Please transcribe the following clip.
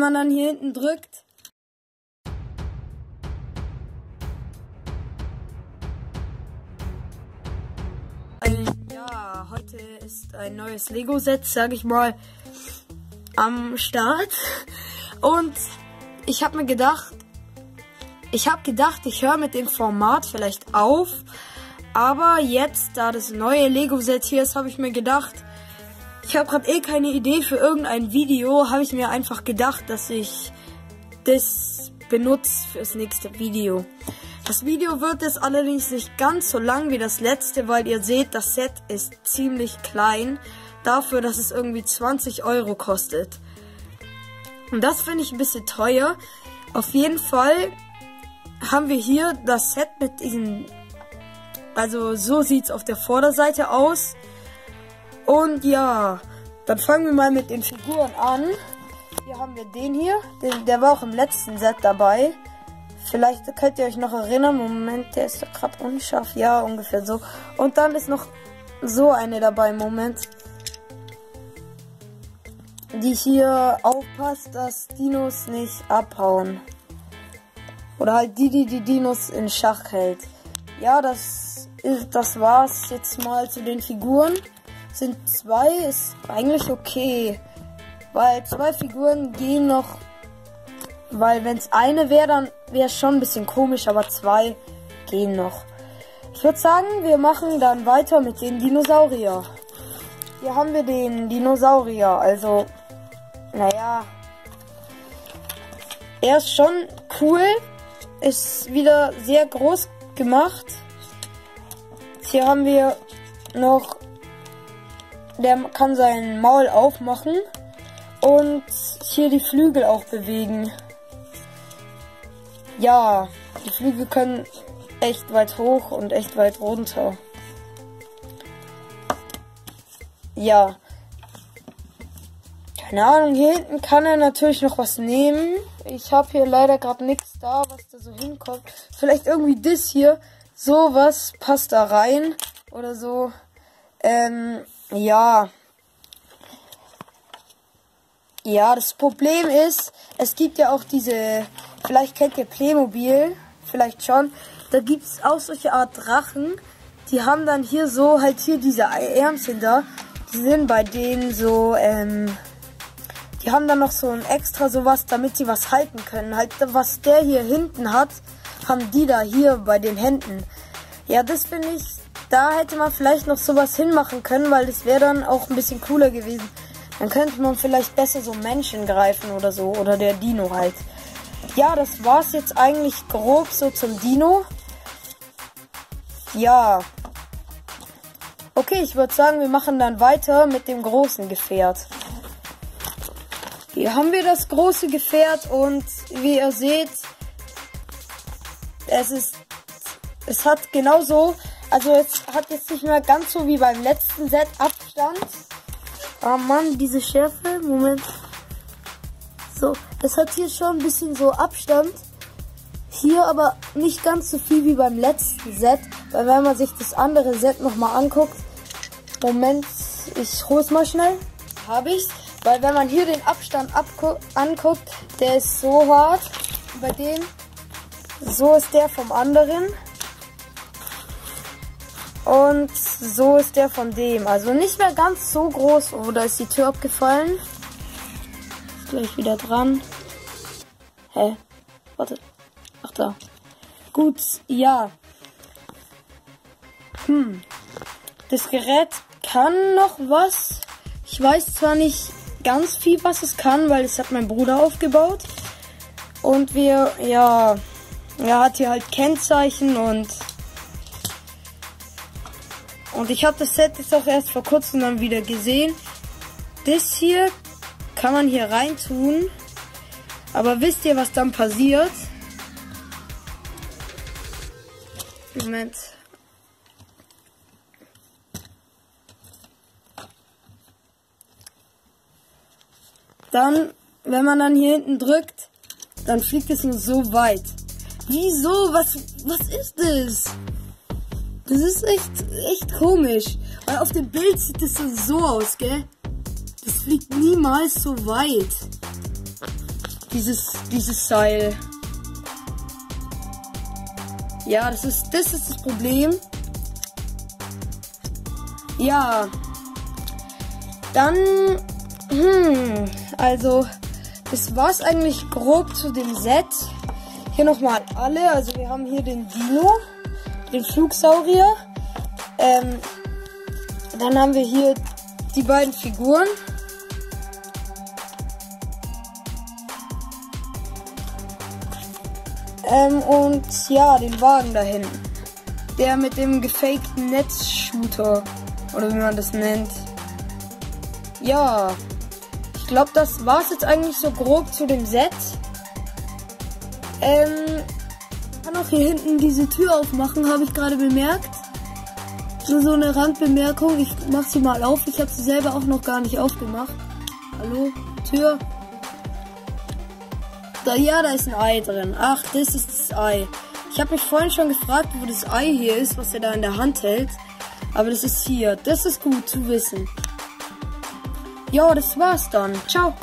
wenn man dann hier hinten drückt, ja, heute ist ein neues Lego-Set, sag ich mal, am Start. Und ich habe mir gedacht, ich habe gedacht, ich höre mit dem Format vielleicht auf. Aber jetzt, da das neue Lego-Set hier ist, habe ich mir gedacht, ich habe gerade eh keine Idee für irgendein Video, habe ich mir einfach gedacht, dass ich das benutze fürs nächste Video. Das Video wird es allerdings nicht ganz so lang wie das letzte, weil ihr seht, das Set ist ziemlich klein. Dafür, dass es irgendwie 20 Euro kostet. Und das finde ich ein bisschen teuer. Auf jeden Fall haben wir hier das Set mit diesen... Also so sieht es auf der Vorderseite aus. Und ja, dann fangen wir mal mit den Figuren an. Hier haben wir den hier. Den, der war auch im letzten Set dabei. Vielleicht könnt ihr euch noch erinnern. Moment, der ist gerade unscharf. Ja, ungefähr so. Und dann ist noch so eine dabei. Moment. Die hier aufpasst, dass Dinos nicht abhauen. Oder halt die, die die Dinos in Schach hält. Ja, das ist, das war's jetzt mal zu den Figuren. Sind zwei, ist eigentlich okay. Weil zwei Figuren gehen noch weil wenn es eine wäre, dann wäre es schon ein bisschen komisch, aber zwei gehen noch. Ich würde sagen, wir machen dann weiter mit den Dinosaurier. Hier haben wir den Dinosaurier, also, naja, er ist schon cool, ist wieder sehr groß gemacht. Hier haben wir noch, der kann sein Maul aufmachen und hier die Flügel auch bewegen. Ja, die Flügel können echt weit hoch und echt weit runter. Ja. Keine Ahnung, hier hinten kann er natürlich noch was nehmen. Ich habe hier leider gerade nichts da, was da so hinkommt. Vielleicht irgendwie das hier. Sowas passt da rein. Oder so. Ähm, ja. Ja, das Problem ist, es gibt ja auch diese Vielleicht kennt ihr Playmobil, vielleicht schon. Da gibt es auch solche Art Drachen. Die haben dann hier so, halt hier diese Ärmchen da. Die sind bei denen so, ähm, die haben dann noch so ein extra sowas, damit sie was halten können. Halt, was der hier hinten hat, haben die da hier bei den Händen. Ja, das finde ich, da hätte man vielleicht noch sowas hinmachen können, weil das wäre dann auch ein bisschen cooler gewesen. Dann könnte man vielleicht besser so Menschen greifen oder so, oder der Dino halt ja, das war's jetzt eigentlich grob so zum Dino. Ja. Okay, ich würde sagen, wir machen dann weiter mit dem großen Gefährt. Hier haben wir das große Gefährt und wie ihr seht, es ist, es hat genauso, also es hat jetzt nicht mehr ganz so wie beim letzten Set Abstand. Oh Mann, diese Schärfe, Moment. So, es hat hier schon ein bisschen so Abstand. Hier aber nicht ganz so viel wie beim letzten Set. Weil wenn man sich das andere Set nochmal anguckt. Moment, ich hole es mal schnell. Habe ich's. Weil wenn man hier den Abstand anguckt, der ist so hart. Bei dem, so ist der vom anderen. Und so ist der von dem. Also nicht mehr ganz so groß. Oh, da ist die Tür abgefallen gleich wieder dran. Hä? Warte. Ach da. Gut, ja. Hm. Das Gerät kann noch was. Ich weiß zwar nicht ganz viel, was es kann, weil es hat mein Bruder aufgebaut. Und wir, ja, er hat hier halt Kennzeichen und und ich habe das Set jetzt auch erst vor kurzem dann wieder gesehen. Das hier kann man hier rein tun. Aber wisst ihr, was dann passiert? Moment. Dann, wenn man dann hier hinten drückt, dann fliegt es nur so weit. Wieso? Was, was ist das? Das ist echt, echt komisch. Weil auf dem Bild sieht es so aus, gell? Das fliegt niemals so weit. Dieses, dieses Seil. Ja, das ist, das ist das Problem. Ja. Dann, hm, also, das war's eigentlich grob zu dem Set. Hier nochmal alle. Also wir haben hier den Dino, den Flugsaurier. Ähm, dann haben wir hier die beiden Figuren. Ähm, und ja, den Wagen da hinten. Der mit dem gefakten Netzshooter. Oder wie man das nennt. Ja. Ich glaube, das war es jetzt eigentlich so grob zu dem Set. Ähm, kann auch hier hinten diese Tür aufmachen, habe ich gerade bemerkt. So, so eine Randbemerkung. Ich mach sie mal auf. Ich habe sie selber auch noch gar nicht aufgemacht. Hallo? Tür? Da, ja, da ist ein Ei drin. Ach, das ist das Ei. Ich habe mich vorhin schon gefragt, wo das Ei hier ist, was er da in der Hand hält. Aber das ist hier. Das ist gut zu wissen. Ja, das war's dann. Ciao.